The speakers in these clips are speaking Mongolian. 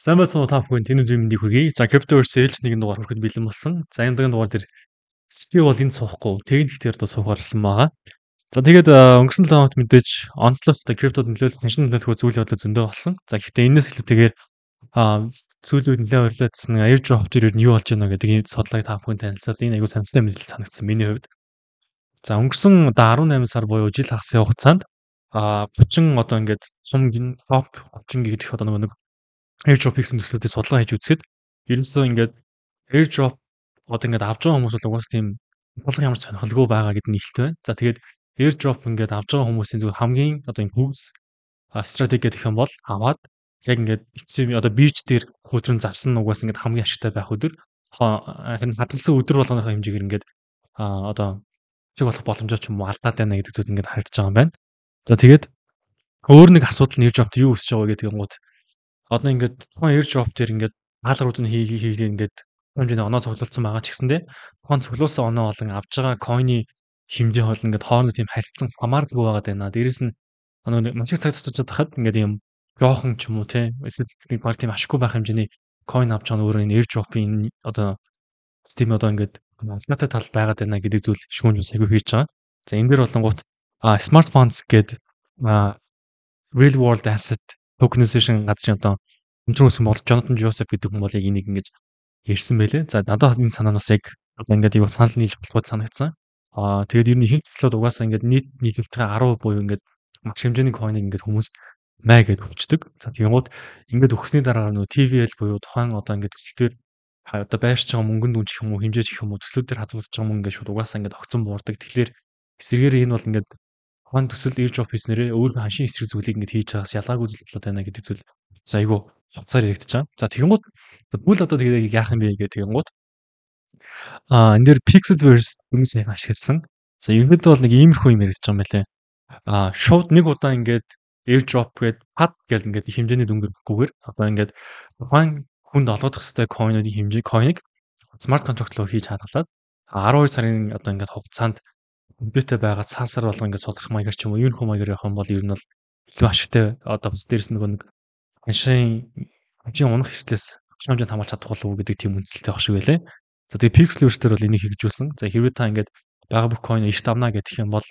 Сайн байцгаана уу та бүхэн тэнэг зүг мэндийг хүргэе. За Cryptoverse ээлж нэгэн дугаар хүрэхэд бэлэн болсон. За энэ дугаар дээр CPU бол энэ суухгүй техник дээр одоо суугаарсан байгаа. За тэгээд өнгөрсөн 7 хоногт мэдээж онцлог одоо криптод нөлөөлөх хяншин нөлөөлөх зүйл бодлоо зөндөө болсон. За гэхдээ энэс илүүтэйгээр үед нэлээд ойрлоодсан airdrop дээр юу болж байна гэдэг ийм судлааг та бүхэн танилцаад энэ аягүй сонирхолтой мэдээлэл санагдсан миний хувьд. За өнгөрсөн одоо 18 сар буюу жил хагасын хугацаанд а 30 одоо ингээд сум топ 30 гэдэг одоо нэг airdrop хийсэн төслүүдийг судалгаа хийж үзэхэд ерөнхийдөө ингээд airdrop одоо ингээд авч байгаа хүмүүс бол угаас тийм болгон ямар сонирхолгүй байгаа гэдэг нь ихтэй байна. За тэгээд airdrop ингээд авч байгаа хүмүүсийн зүгээр хамгийн одоо энэ хөвс стратеги гэх юм бол аваад яг ингээд эцсийн одоо бирж дээр хөтрөн зарсан угаас ингээд хамгийн ашигтай байх өдөр харин хадгалсан өдөр болгоныхоо хэмжээгээр ингээд одоо зэг болох боломжоо ч юм уу алдаад байна гэдэг зүйл ингээд харагдаж байгаа юм байна. За тэгээд өөр нэг асуудал нь airdrop юу өсөж байгаа гэдэг юм гот одоо ингээд тухайн airdrop дээр ингээд хаалгарууд нь хийгээ хийгээ ингээд хэмжээний оноо цуглуулсан байгаа ч гэсэндээ тухайн цуглуулсан оноо болон авж байгаа койны хэмжээ бол ингээд хоорондоо тийм харилцан хамааралгүй байгаа даа. Дээрээс нь нэг маш их цаг зарцуулж хахад ингээд юм жоохон ч юм уу те эсвэл баг тийм ашиггүй байх хэмжээний coin авч байгаа өөрөө энэ airdrop-ийн одоо систем одоо ингээд альтернатив тал байгаад байна гэдэг зүйл шүүмж бас айгүй хийж байгаа. За энэ дээр болонгууд smartphones гэдэг real world asset tokenization газрын одоо өндөр өсөн бол Jonathan Joseph гэдэг хүн бол яг энийг ингэж ярьсан байлээ. За надад энэ санаа нь бас яг одоо ингээд юу санал нийлж болохгүй санагдсан. Аа тэгээд ер нь ихэнх төслүүд угаасаа ингээд нийт нийлүүлэлтийн 10% буюу ингээд маш хэмжээний койныг ингээд хүмүүс май гэдээ өгчдөг. За тэгмүүд ингээд өгсөний дараа нөгөө TVL буюу тухайн одоо ингээд төсөлтөөр одоо байрч байгаа мөнгөнд үн ч юм уу хэмжээж их юм уу төслүүдээр хадгалж байгаа мөнгө ингээд шууд угаасаа ингээд огцон буурдаг. Тэгэхээр эсрэгээр энэ бол ингээд хон төсөл ирж офис нэрээ өөр ханшийн эсрэг зүйлийг ингэж хийж байгаас ялгаагүй зүйл байна гэдэг зүйл за айгу хуцаар яригдаж байгаа. За тэгэнгუთ тэгвэл одоо тэгээд яах юм бэ гэдэг тэгэнгუთ а энэ дэр Pixelverse юм сайн ашигласан. За ерөнхийдөө бол нэг иймэрхүү юм яригдаж байгаа юм байна лээ. А шууд нэг удаа ингэж airdrop гээд pad гэл ингээд их хэмжээний дүнг өгөхгүйгээр одоо ингээд тухайн хүнд олгодох хэвээр coin-уудын хэмжээ coin-ыг смарт контракт руу хийж хадгалаад 12 сарын одоо ингээд хугацаанд компьютер байгаа цаасаар болго ингээд судлах маягаар ч юм уу юунх маягаар явах юм бол ер нь бол илүү ашигтай одоо бас дээрэс нөгөө нэг аншийн аншийн унах хэслээс хэмжээнд хамгаалж чадах болов уу гэдэг тийм үндсэлтэй баг шиг байлаа. За тэгээ pixel өртөр бол энийг хэрэгжүүлсэн. За хэрвээ та ингээд бага бүх coin ишт авна гэх юм бол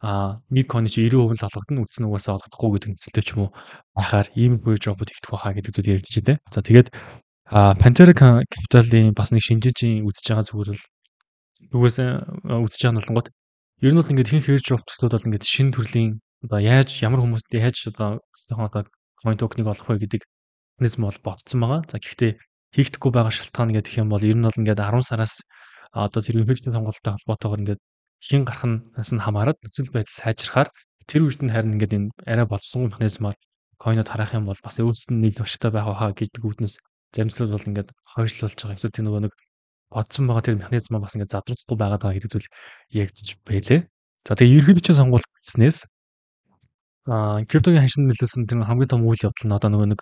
а нэг coin чи 90% л олгодно үндсэн угаасаа олгохгүй гэдэг үндсэлтэй ч юм уу байхаар ийм үе жобод ихтэх байхаа гэдэг зүйл ярьж байна. За тэгээд а Pantera Capital-ийн бас нэг шинжээчийн үзэж байгаа зүгээр л юугаас үзэж байгаа нь болонгот Ер нь бол ингээд хин хэрж хувцсууд бол ингээд шинэ төрлийн одоо яаж ямар хүмүүст яаж одоо өөрсдийнхөө одоо coin token-ыг олох вэ гэдэг механизм бол ботцсон байгаа. За гэхдээ хийгдэхгүй байгаа шалтгаан гэдэг юм бол ер нь бол ингээд 10 сараас одоо тэр инфляцийн сонголттой холбоотойгоор ингээд хин гарах нас нь хамаарат нөхцөл байдал сайжрахаар тэр үед нь харин ингээд энэ арай болцсон механизмаар койнод харах юм бол бас өөрсдөд нь нийл багштай байх хаа гэдэг үүднээс заримслууд бол ингээд хойшлуулж байгаа. Эсвэл тэр нөгөө нэг бодсон байгаа тэр механизм бас ингээд задрахгүй байгаад байгаа гэдэг зүйл ягдж байлээ. За тэгээ ерөнхийдөө ч сонгуул гэснээс аа криптогийн ханшин нөлөөсөн тэр хамгийн том үйл явдал нь одоо нөгөө нэг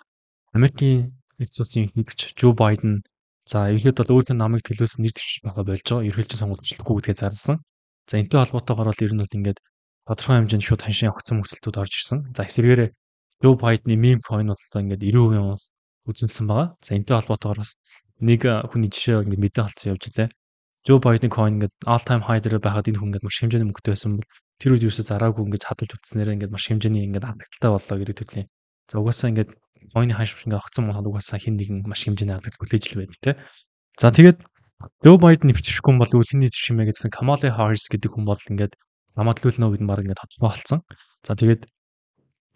Америкийн нэгдсэн улсын хэмжигч Жо Байден за ерөнхийдөө бол өөрийнхөө намыг төлөөсөн нэр дэвшиж байгаа болж байгаа. Ерөнхийлөгчийн сонгуульчлахгүй гэдгээ зарласан. За энэтэй холбоотойгоор бол ер нь бол ингээд тодорхой хэмжээнд шууд ханшин огцон өсөлтүүд орж ирсэн. За эсвэргээрээ Жо Байдны мем coin бол ингээд 90% үзүүлсэн байгаа. За энэтэй холбоотойгоор бас нэг хүний жишээ ингээд мэдээ олцсон явж илээ. Joe Biden coin ингээд all time high дээр байхад энэ хүн ингээд маш хэмжээний мөнгөтэй байсан бол тэр үед юусоо зараагүй ингээд хадгалж утснараа ингээд маш хэмжээний ингээд хадгалтай боллоо гэдэг төдлийн. За угаасаа ингээд coin ханш ингээд огцон болоход угаасаа хин нэгэн маш хэмжээний хадгалж хүлээж л байдаг те. За тэгээд Joe Biden нэвччихгүй бол үлний жишээ гэсэн Kamala Harris гэдэг хүн бол ингээд намаадлуулнаа гэдэг нь баг ингээд тодорхой болсон. За тэгээд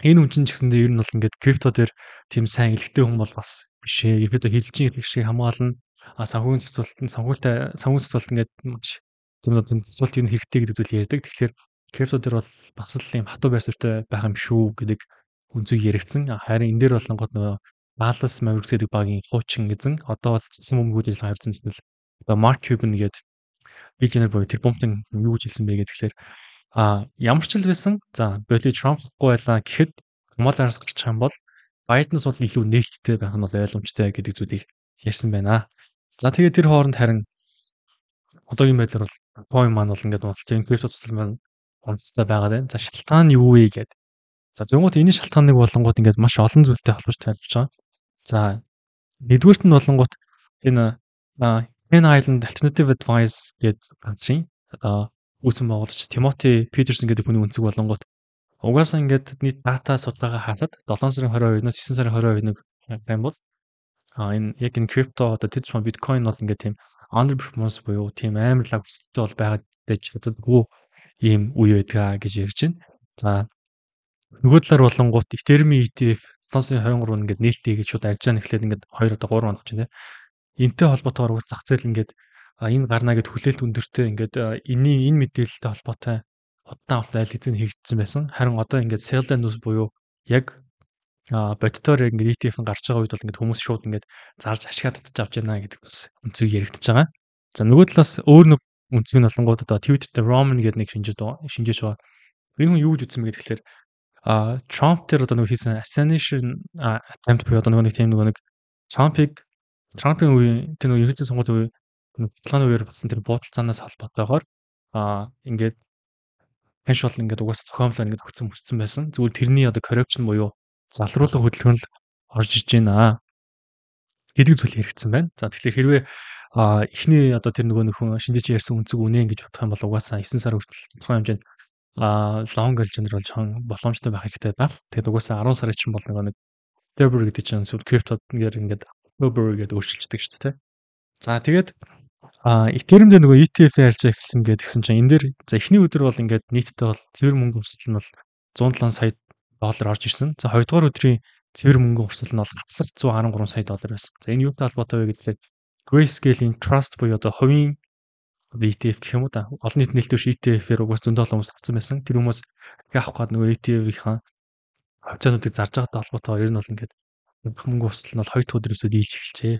энэ хүн чинь ч гэсэндээ ер нь бол ингээд крипто дээр тийм сайн илэгтэй хүн бол бас биш ээ. Ерөөдөө хилжин их шиг хамгаална. А санхүүгийн цэцүүлэлт нь санхүүлтай санхүүгийн цэцүүлэлт ингээд маш тийм нэг цэцүүлэлт юм хэрэгтэй гэдэг зүйл ярьдаг. Тэгэхээр крипто дээр бол бас л юм хатуу байр суурьтай байх юм шүү гэдэг үнцэг яригдсан. Харин энэ дээр болонгод нөгөө Balance Mavericks гэдэг багийн хуучин эзэн одоо бол цэцэн бөмбөгүүд ажиллагаа харьцсан зүйл одоо Mark Cuban гэдэг биллионер буюу тэр бомтын юу гэж хэлсэн бэ тэгэхээр А ямар ч л байсан. За боли Трамп байлаа гэхэд Камалаас гарчих юм бол Байденс бол илүү нээлттэй байх нь бол ойлгомжтой гэдэг зүйлийг ярьсан байна. За тэгээд тэр хооронд харин одоогийн байдлаар бол coin маань бол ингээд унталж крипто цэцэл маань онцтой байгаад байна. За шалтгаан юу вэ гэдэг. За зөвхөн энэ шалтгааныг болонгууд ингээд маш олон зүйлтэй холбож тайлбарч байгаа. За Нэгдүгээрт нь болонгууд энэ Ken Island Alternative Advice гэдэг ганцын одоо үүсгэн байгуулагч Тимоти Питерсон гэдэг хүний үнцэг болонгууд. Угаасаа ингээд нийт дата судалгаагаа харахад 7 сарын 22-наас 9 сарын 22-ыг юм бол? А энэ яг энэ крипто одоо тэд чинь биткойн бол ингээд тийм underperformance буюу тийм амар лаг өсөлттэй бол байгаад байж чаддаггүй ийм үе байдгаа гэж ярьж байна. За нөгөө талаар болонгууд Ethereum ETF 7 сарын 23-нд ингээд нээлттэй гэж шууд арьжаа нэхлээд ингээд 2 одоо 3 оног чинь тийм энтэй холбоотойгоор зах зээл ингээд энэ гарна гэд хүлээлт өндөртэй ингээд энэний энэ мэдээлэлтэй холбоотой удаан авалт айл эзэн хийгдсэн байсан. Харин одоо ингээд sell and news буюу яг бодтоор ингээд ETF-н гарч байгаа үед бол ингээд хүмүүс шууд ингээд зарж ашигаа татж авч яана гэдэг бас өнцөг яригдчихэж байгаа. За нөгөө талаас өөр нэг өнцөг нь болонгууд одоо Twitter дээр Roman гэдэг нэг байгаа. Шинжиж байгаа. Энэ хүн юу гэж үтсэн бэ гэхээр а Trump тэр одоо нөгөө хийсэн assassination attempt буюу одоо нэг тийм нэг Trump-ыг Трампын үеийн тэр нөгөө ерөнхий сонгуулийн үе баталгааны үеэр болсон тэр буудалцаанаас холбоотойгоор аа ингээд пеншол ингээд угаасаа зохиомлоо ингээд өгсөн мөсцсөн байсан. Зүгээр тэрний одоо correction буюу залруулах хөдөлгөөн л орж иж байна гэдэг зүйл хэрэгцсэн байна. За тэгэхээр хэрвээ а эхний одоо тэр нөгөө нөхөн шинжиж ярьсан үнцэг үнэ гэж бодох юм бол угаасаа 9 сар хүртэл тодорхой хэмжээнд а long algebra бол жоон боломжтой байх хэрэгтэй байх. Тэгээд угаасаа 10 сарын чинь бол нэг October гэдэг чинь сүл криптодгээр ингээд October гэдэг өөрчилждэг шүү дээ. За тэгээд а Ethereum дээр нөгөө ETF ярьж эхэлсэн гэдэг гисэн чинь энэ дээр за эхний өдөр бол ингээд нийтдээ бол цэвэр мөнгө өсөлт нь бол 107 сая доллар орж ирсэн. За хоёрдугаар өдрийн цэвэр мөнгө өсөлт нь бол хасар 113 сая доллар байсан. За энэ юутай холбоотой вэ гэвэл Grayscale-ийн Trust буюу одоо хувийн ETF гэх юм уу та олон нийт нээлттэй ETF-ээр угаас зөндөө хүмүүс авсан байсан. Тэр хүмүүс авах гээд нөгөө ETF-ийн хавцаануудыг зарж байгаатай холбоотойгоор ер нь бол ингээд мөнгө өсөлт нь бол хоёр дахь өдрөөсөө дийлж эхэлжээ.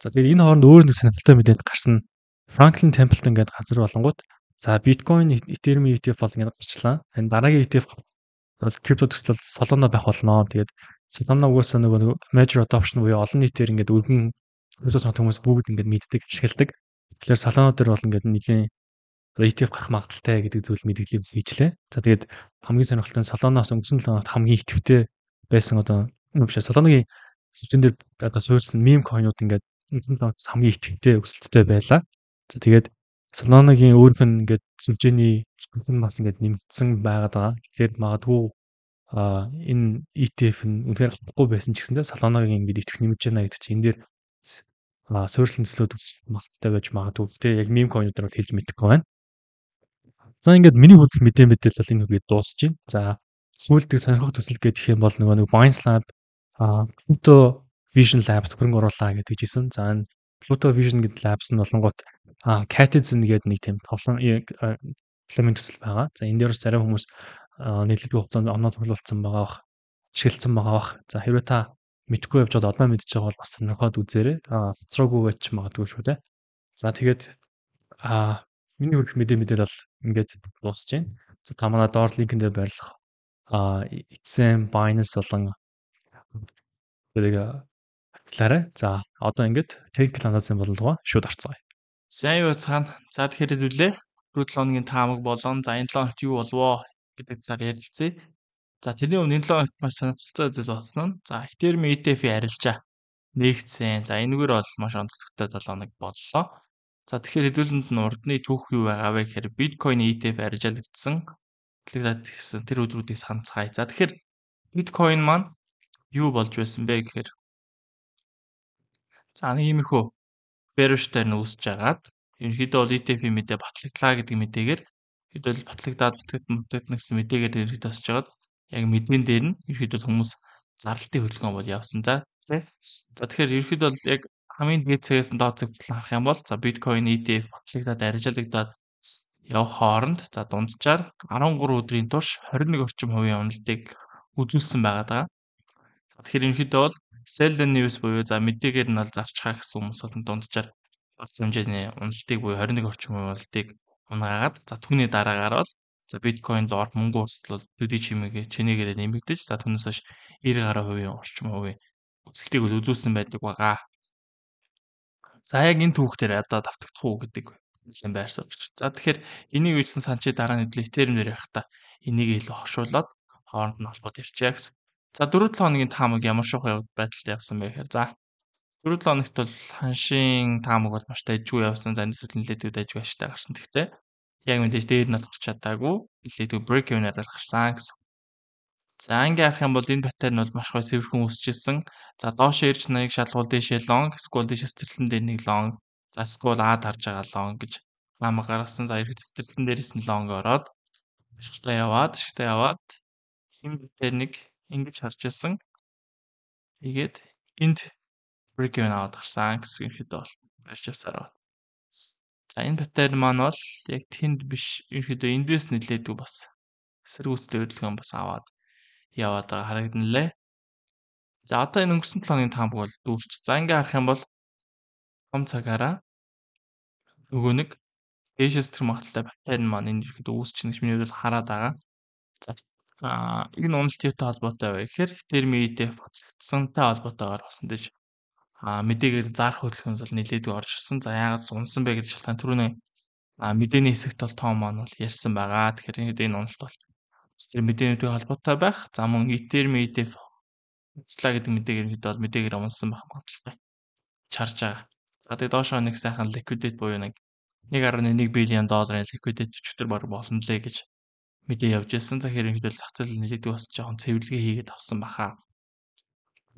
За тэгээд энэ хооронд өөр нэг сонирхолтой мэдээлэл гарсан. Franklin Templeton гэдэг газар болонгууд за биткойн Ethereum ETF бол ингээд гарчлаа. Энэ дараагийн ETF бол крипто төсөл Solana байх болно. Тэгээд Solana угаасаа нөгөө major adoption буюу олон нийтээр ингээд өргөн ерөөсөө сонт хүмүүс бүгд ингээд мэддэг, ашигладаг. Тэгэхээр Solana дээр бол ингээд нэлийн ETF гарах магадaltaй гэдэг зүйл мэдгэлийг хийжлээ. За тэгээд хамгийн сонирхолтой нь Solana-ос өнгөрсөн 7 хоногт хамгийн ихэвтэй байсан одоо биш Solana-гийн сүлжэн дээр одоо суурьсан мем койнууд ингээд хамгийн идэвхтэй өсөлттэй байлаа. За тэгээд Solana-гийн өөрийнх нь ингээд сүлжээний хэмжээ бас ингээд нэмэгдсэн байгаад байгаа. Тэгэхээр магадгүй а энэ ETF нь үнэхээр хавахгүй байсан ч гэсэндээ Solana-гийн ингээд итгэх нэмж байна гэдэг чинь энэ дээр а суурьсан төслүүд магадтай байж магадгүй. Гэтэ яг мем койнуудаар бол хэлж мэдэхгүй байна. За ингээд миний хөдөл мэдээ мэдээлэл энэ үгээд дуусч байна. За сүүлдээ сонирхох төсөл гэх юм бол нөгөө нэг Binance Lab Pluto Vision Labs хөрөнгө оруулаа гэдэг жисэн. За энэ Pluto Vision гэдэг labs нь болонгот Catizen гэдэг нэг тийм тоглоом филамент төсөл байгаа. За энэ дээр зарим хүмүүс нийлэлгүй хугацаанд оноо цуглуулсан байгаа бах, ашигласан байгаа бах. За хэрвээ та мэдгүй явж одоо одоо мэдчихэж байгаа бол бас сонирхоод үзээрэй. Аа хоцроогүй байж магадгүй шүү дээ. За тэгээд аа миний хүрэх мэдээ мэдээлэл бол ингээд дуусж байна. За та манай доор линкэн дээр байрлах аа XM Binance болон тэрийг ажиллаарай. За одоо ингээд technical analysis бололгоо шууд орцгоё. Сайн юу цаана. За тэгэхээр хэдүүлээ. Рүү 7 хоногийн таамаг болон за энэ 7 хоногт юу болвоо гэдэг талаар ярилцъя. За тэрний өмнө энэ 7 хоногт маш сонирхолтой зүйл болсон нь за Ethereum ETF-ийн арилжаа нэгдсэн. За энэгээр бол маш онцлогтой 7 хоног боллоо. За тэгэхээр хэдүүлэнд нь урдны түүх юу байгаа вэ гэхээр Bitcoin ETF арилжаалагдсан. Тэгэхээр тэр өдрүүдийг санацгаая. За тэгэхээр Bitcoin маань юу болж байсан бэ гэхээр за иймэрхүү нь үүсэж агаад ерөнхийдөө бол ETF-ийн мэдээ батлагдлаа гэдэг мэдээгээр бол батлагдаад батлагдсан гэсэн мэдээгээр ерөнхийдөө осож агаад яг мэдэн дээр нь ерөнхийдөө хүмүүс зарлалтын хөдөлгөөн бол явсан. За тэгэхээр ерөнхийдөө бол яг хамгийн дээд цагаас доод цаг хүртэл харах юм бол за биткойн ETF батлагдаад арилжаалагдаад явах хооронд за дунджаар 13 өдрийн турш 21 орчим хувийн уналтыг үзүүлсэн байгаа даа. Тэгэхээр ерөнхийдөө бол sell news буюу за мэдээгээр нь бол зарчхаа гэсэн хүмүүс бол дунджаар бас хэмжээний уналтыг буюу 21 орчим уналтыг унгаагаад за түүний дараагаар бол за биткойн доор мөнгө өрсөлд бол төдий чимээгээ чинээгээр нэмэгдэж за түүнээс хойш 90 гаруй хувийн орчим хувийн өсөлтийг бол үзүүлсэн байдаг байгаа. За яг энэ түүхтэр одоо давтагдах уу гэдэг юм байр суурь. За тэгэхээр энийг үйдсэн сан чи дараа нь Ethereum дээр явах та энийг илүү хошуулад хооронд нь холбоод ярьчаа гэсэн. За 4-7 хоногийн таамаг ямар шуухай байдалтай явсан бэ гэхээр за 4-7 хоногт бол ханшийн таамаг бол маш дайжгүй явсан. За энэс нэлээдгүй дайжгүй ашигтай гарсан. Тэгтээ яг мэдээж дээр нь бол гарч чадаагүй. Нэлээдгүй break even-аар гарсан гэсэн. За ингээ харах юм бол энэ батарей нь бол маш гоё цэвэрхэн үсчихсэн. За доош ирж нэг шалгуул дээшээ long, scroll дээшээ цэцэрлэн дээр нэг long. За scroll аад харж байгаа long гэж таамаг гаргасан. За ихэд цэцэрлэн дээрээс нь long ороод ашигтай яваад, ашигтай яваад энэ батарей нэг ингэж харж ирсэн. Тэгээд энд break even аваад гарсан гэсэн ихэд бол барьж авсаар байна. За энэ батарей маань бол яг тэнд биш ерөөдөө эндээс нэлээдгүй бас эсэргүүцтэй хөдөлгөөн бас аваад яваад байгаа харагдана лээ. За одоо энэ өнгөрсөн 7 хоногийн таамаг бол дүүрч. За ингээ харах юм бол том цагаараа нөгөө нэг дээшээс тэр магталтай батарей маань энэ ихэд үүсчихнэ гэж миний хувьд хараад байгаа. За аа энэ уналт юутай холбоотой вэ гэхээр термитээ боцогдсонтай холбоотойгоор болсон гэж аа мэдээгээр зарах хөдөлгөөнс бол нэлээдгүй орж ирсэн. За яагаад унсан бэ гэж шалтгаан түрүүний аа мэдээний хэсэгт бол том маань бол ярьсан байгаа. Тэгэхээр энэ уналт бол тэр мэдээнүүдтэй холбоотой байх. За мөн Ethermate хутлаа гэдэг мэдээгээр хэд бол мэдээгээр унсан байх магадлалтай чарж байгаа. За тэгээ доошоо нэг сайхан liquidate буюу нэг 1.1 биллион долларын liquidate өчтөр баг болно лээ гэж мэдээ явж ирсэн. За хэрэг хэдэл зах зээл нэлээдгүй бас жоохон цэвэрлэгээ хийгээд авсан баха.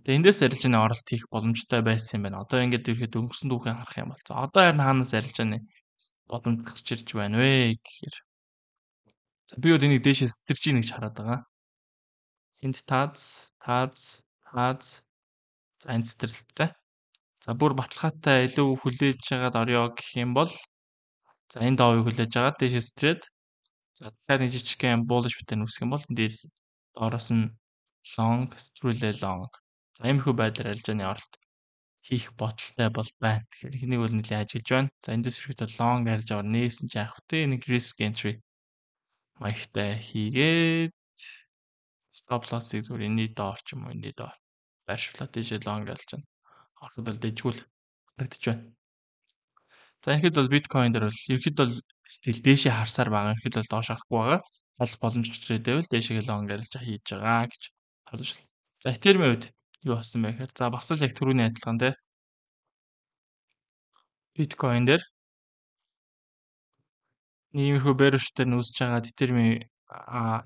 Тэгээ эндээс арилжааны оролт хийх боломжтой байсан юм байна. Одоо ингээд ирэхэд өнгөрсөн дүүхээ харах юм бол. За одоо харин хаанаас арилжааны боломж гарч ирж байна вэ гэхээр Би бол энийг дээшээс сэтэрч ийн гэж хараад байгаа. Энд тааз, тааз, тааз. За энэ сэтэрэлттэй. За бүр баталгаатай илүү хүлээж байгаад орё гэх юм бол за энэ доовыг хүлээж аваад дээшээс сэтрэд за дахиад нэг жижигхэн буулж битэй нүсэх юм бол дээрс доороос нь long, strule long. За иймэрхүү байдлаар арилжааны оролт хийх бодолтой бол байна. Тэгэхээр эхнийг бол нэлээд ажиллаж байна. За эндээс ирэхэд long арилж аваар нээсэн ч яах вэ? Нэг risk entry маягтай хийгээд stop loss-ыг зүгээр энэний доор ч юм уу энэний доор байршуулаад дээшээ long алж байна. Ороход бол дэжгүүл харагдаж байна. За ихэд бол биткойн дээр бол ерхэд бол стил дээшээ харсаар байгаа. Ерхэд бол доош харахгүй байгаа. Аль боломж очрээд байвал дээшээ long арилж хийж байгаа гэж байна. За Ethereum-ийн хувьд юу болсон бэ гэхээр за бас л яг түрүүний адилхан те биткойн дээр Иймэрхүү байршилтай нь үүсэж байгаа Ethereum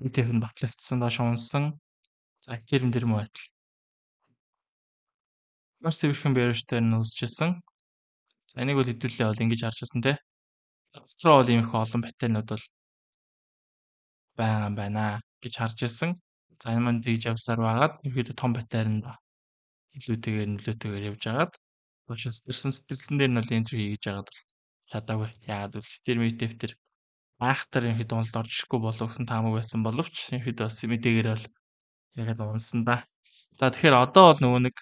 ETF нь батлагдсан доош унсан. За Ethereum дээр мөн адил. Маш цэвэрхэн байршилтай нь үүсчихсэн. За энийг бол хэдүүлээ бол ингэж харж байсан те. Дотроо бол иймэрхүү олон батарейнууд бол байгаа юм байна гэж харж ирсэн. За энэ манд тэгж явсаар байгаад ерөөдөө том батарейнд илүүтэйгээр нөлөөтэйгээр явж байгаад уушаас ирсэн сэтгэлдэн дээр нь бол зүйл хийж байгаад бол чадаагүй. Яагаад гэвэл Ethereum ETF тэр айхтар ерөнхийдөө уналд орж ирэхгүй болов гэсэн таамаг байсан боловч ерөнхийдөө бас мэдээгээр бол яриад унсан да. За тэгэхээр одоо бол нөгөө нэг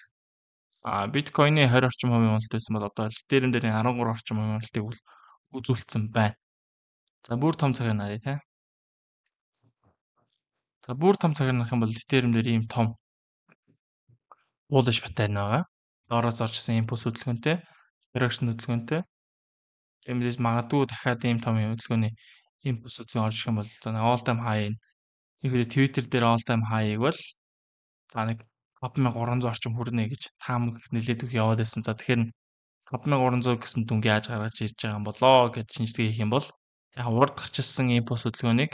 биткойны 20 орчим хувийн уналт байсан бол одоо дээрэн дээр 13 орчим хувийн уналтыг үзүүлсэн байна. За бүр том цагаар нарыг тий. За бүр том цагаар нарах юм бол Ethereum дээр ийм том уулж баттай байгаа. Доороос орчихсан импульс хөдөлгөөнтэй, correction хөдөлгөөнтэй. Тиймээс магадгүй дахиад ийм том хөдөлгөөний ийм бүсүүдийн орж ирэх юм бол за all time high нь ихэд Twitter дээр all time high-ыг бол за нэг 5300 орчим хүрнэ гэж таамаг нэлээд их яваад байсан. За тэгэхээр 5300 гэсэн дүнг яаж гаргаж ирж байгаа юм болоо гэж шинжилгээ хийх юм бол яг урд гарч ирсэн импульс хөдөлгөөнийг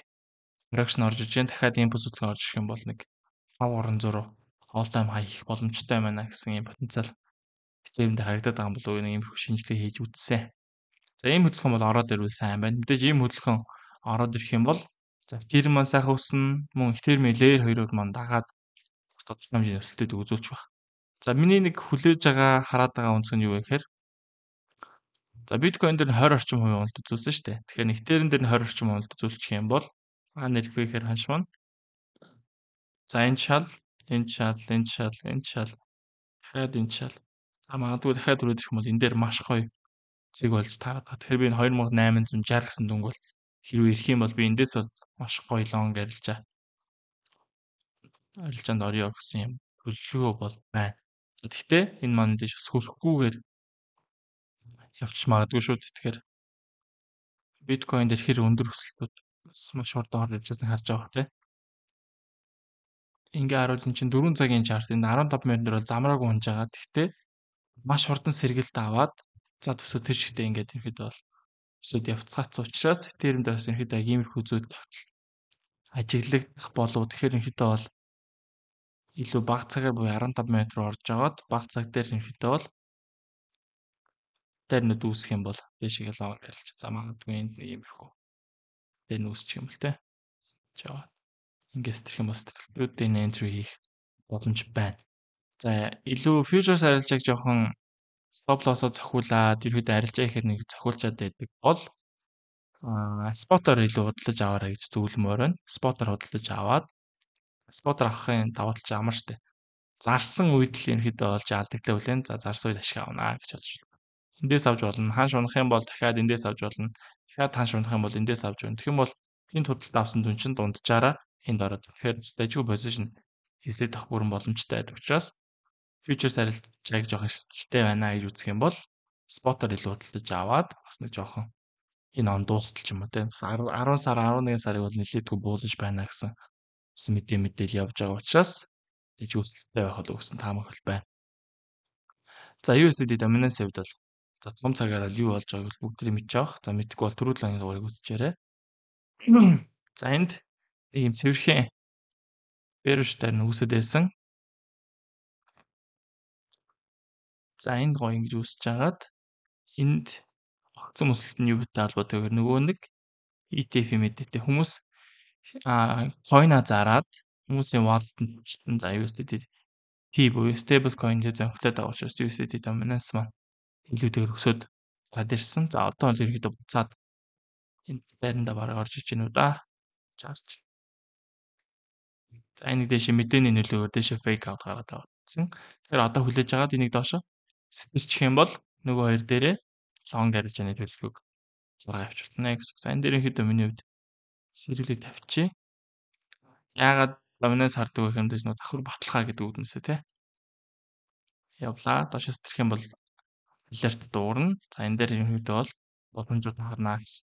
correction орж иж, дахиад импульс хөдөлгөөн орж ирэх юм бол нэг 5300 руу all time high хийх боломжтой байна гэсэн юм потенциал дээр харагдаад байгаа юм болов уу нэг юм шинжилгээ хийж үзсэн. За ийм хөдөлгөөн бол ороод ирвэл сайн байна. Мэдээж ийм хөдөлгөөн ороод ирэх юм бол за Ethereum маань сайхан өссөн мөн Ethereum layer 2-ыг маань дагаад тодорхой хэмжээний өсөлтөд үзүүлж байна. За миний нэг хүлээж байгаа хараад байгаа үнцг нь юу вэ гэхээр за биткойн дээр 20 орчим хувийн уналт үзүүлсэн шүү дээ. Тэгэхээр Ethereum дээр 20 орчим уналт үзүүлчих юм бол аа нэрх вэ гэхээр ханшман. За энэ шал, энэ шал, энэ шал, энэ шал дахиад энэ шал. А магадгүй дахиад өрөөд ирэх юм бол энэ дээр маш гоё зэг болж байгаа. Тэгэхээр би энэ 2860 гэсэн дүнг бол хэрвээ ирэх юм бол би эндээс маш гоё лонг арилжаа. Арилжаанд орё гэсэн юм төлөвлөгөө бол байна. Гэхдээ энэ маань дэш хөлөхгүйгээр явчих магадгүй шүү. Тэгэхээр биткойн дээр хэр өндөр өсөлтүүд бас маш урд орж иржсэн харж байгаа тийм. Ингээ харуул эн чинь 4 цагийн чарт энэ 15 минут дээр бол замраагүй унж байгаа. Гэхдээ маш хурдан сэргэлт аваад за төсөө тэр шигтээ ингээд ерөөдөө бол төсөөд явцгаацсан учраас Ethereum дээр бас ерөөдөө иймэрхүү зүйл тогтол ажиглагдах болов тэгэхээр ерөөдөө бол илүү бага цагаар буюу 15 минут руу орж жагаад бага цаг дээр ерөөдөө бол дээр нь дүүсэх юм бол дэшигээ лог байлж за магадгүй энд иймэрхүү дээр нь үүсчих юм л те. Жаа. Ингээс тэрх юм бас сэтгэлдүүдийн entry хийх боломж байна. За илүү futures арилжааг жоохон stop loss-оо цохиулаад ерөөдөө арилжаа гэхээр нэг цохиулчаад байдаг бол аа спотоор илүү худалдаж аваарай гэж зөвлөмөр байна. Спотоор худалдаж аваад спотоор авахын давуу тал чинь амар штэ. Зарсан үед л ерөөдөө олж алдагдлаа үлэн. За зарсан үед ашиг авнаа гэж бодож байна. Эндээс авч болно. Хаан шунах юм бол дахиад эндээс авч болно. Дахиад хаан шунах юм бол эндээс авч болно. Тэгэх юм бол энэ худалдаа авсан дүн чинь дунджаараа энд ороод. Тэгэхээр stable position хийсээд авах бүрэн боломжтой байдаг учраас futures арилжааг жоох эрсдэлтэй байна гэж үзэх юм бол спотоор илүү худалдаж аваад бас нэг жоохон энэ он дуустал ч юм уу те 10 сар 11 сарыг бол нэлээдгүй буулж байна гэсэн мэдээ мэдээл явж байгаа учраас тэгж үүсэлттэй байх бол өгсөн таамаглал байна. За USDT dominance хувьд бол за том цагаараа юу болж байгааг бол бүгдийг мэдж авах. За мэдгүй бол түрүү лагийн дугаарыг үзчихээрэй. За энд ийм цэвэрхэн bearish дээр нь үүсэт байсан. За энд гоё ингэж үүсэж хагаад энд огцон өсөлт нь юутай холбоотой гэхээр нөгөө нэг ETF мэдээтэй хүмүүс а койна зараад хүмүүсийн wallet-д бичсэн за USDT T буюу stable coin гэж зөнхлөд байгаа учраас USDT dominance маань илүүтэйгээр өсөд гад ирсэн. За одоо л ерөөдөө буцаад энэ байранда бараг орж иж гинүү да. Чарч. За энийг дэше мэдээний нөлөөгөөр дэше fake out гараад байгаа. Тэгэхээр одоо хүлээж агаад энийг доошо сэтэрчих юм бол нөгөө хоёр дээрээ long арилжааны төлөвлөгөөг зураг авчиртана гэсэн. За энэ дээр ихэд миний хувьд сэргэлийг тавьчих. Яагаад доминанс харддаг гэх юм дэс нөө давхар баталгаа гэдэг үгнэсээ тий. Явлаа. Доошоос тэрх юм бол алерт дуурна. За энэ дээр ерөнхийдөө бол боломжууд харнаа гэсэн.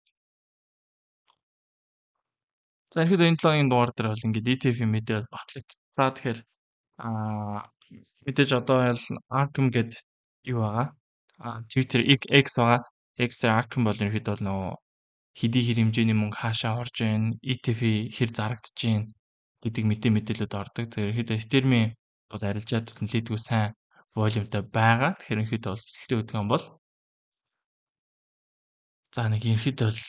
За ерөнхийдөө энэ 7-ын дугаар дээр бол ингээд ETF-ийн мэдээ батлагдсан. Тэгэхээр аа мэдээж одоо Arkham гэдэг юу байгаа. А Twitter X байгаа. X-ээр Arkham бол ерөнхийдөө бол нөгөө хэдий хэр хэмжээний мөнгө хаашаа орж ийн, ETF хэр зарагдж ийн гэдэг мэдээ мэдээлэлд ордог. Тэгэхээр ерөнхийдөө Ethereum бол арилжаад нэлээдгүй сайн волюмтай байгаа. Тэгэхээр ерөнхийдөө бол өгдөг юм бол за нэг ерөнхийдөө бол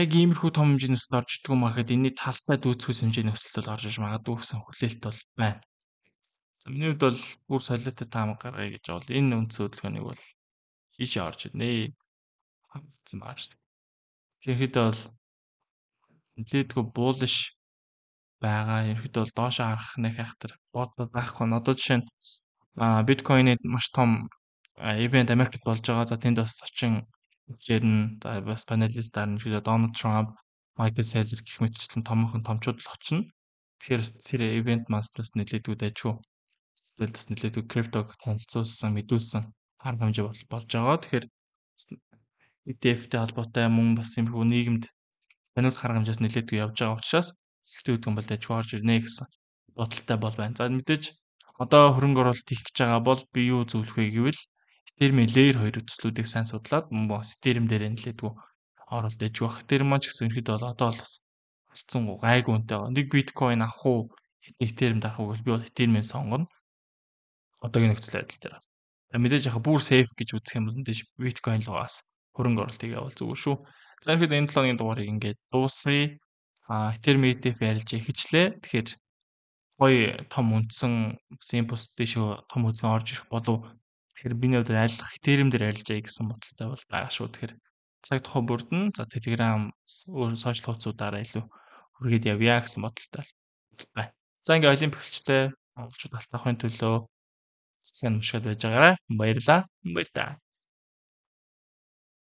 яг иймэрхүү том хэмжээний өсөлт орж идэг юм ахэд энэний талбай дүүцхүүс хэмжээний өсөлт бол орж иж магадгүй гэсэн хүлээлт бол байна. За миний хувьд бол бүр солиотой таамаг гаргая гэж бол энэ үндс хөдөлгөөнийг бол хийшээ орж ирнэ. Хангацсан байгаа шүү дээ. Тэгэхэд бол нэлээдгүй буулш байгаа. Ерөнхийдөө бол доошоо харах нэг хайхтар бодлоо байхгүй. Одоо жишээ нь биткойны маш том ивент Америкт болж байгаа. За тэнд бас очин хичээрнэ. За бас панелистаар нь ерөнхийдөө Дональд Трамп, Майкл Сейлер гэх мэтчлэн томхон томчууд л очино. Тэгэхээр тэр ивент мастерс нэлээдгүй дайчгүй зээл бас нэлээдгүй криптог танилцуулсан, мэдүүлсэн арга хэмжээ болж байгаа. Тэгэхээр ETF-тэй холбоотой мөн бас иймэрхүү нийгэмд таниулах арга хэмжээс нэлээдгүй явж байгаа учраас эсэлтийн үдгэн бол дайж орж ирнэ гэсэн бодолтой бол байна. За мэдээж одоо хөрөнгө оруулалт хийх гэж байгаа бол би юу зөвлөх вэ гэвэл Ethereum layer 2 төслүүдийг сайн судлаад мөн Ethereum дээр нэлээдгүй оролт ээж байх. Ethereum маань ч гэсэн ерөөдөө бол одоо бол бас алдсан гайгүй үнэтэй байгаа. Нэг биткойн авах уу, Ethereum авах уу гэж би бол Ethereum-ыг сонгоно одоогийн нөхцөл байдал дээр. Мэдээж яг бүр сейф гэж үзэх юм бол мэдээж биткойн руу бас хөрөнгө оруулалт хийгээ бол зүгээр шүү. За ихэд энэ 7 оны дугаарыг ингээд дуусгая. А ETF ярилж эхэллээ. Тэгэхээр гоё том үндсэн Simpos дэшөө том хөдөлгөөн орж ирэх болов. Тэгэхээр биний хувьд айлах Ethereum дээр арилжаа гэсэн бодолтой бол байгаа шүү. Тэгэхээр цаг тухай бүрдэн за Telegram өөр сошиал хуудасуудаараа илүү хүргээд явъя гэсэн бодолтой байна. За ингээ олимпик хэлцтэй монголчууд алт авахын төлөө Сайн уншаад байж байгаарай. Баярлалаа. Баярлалаа.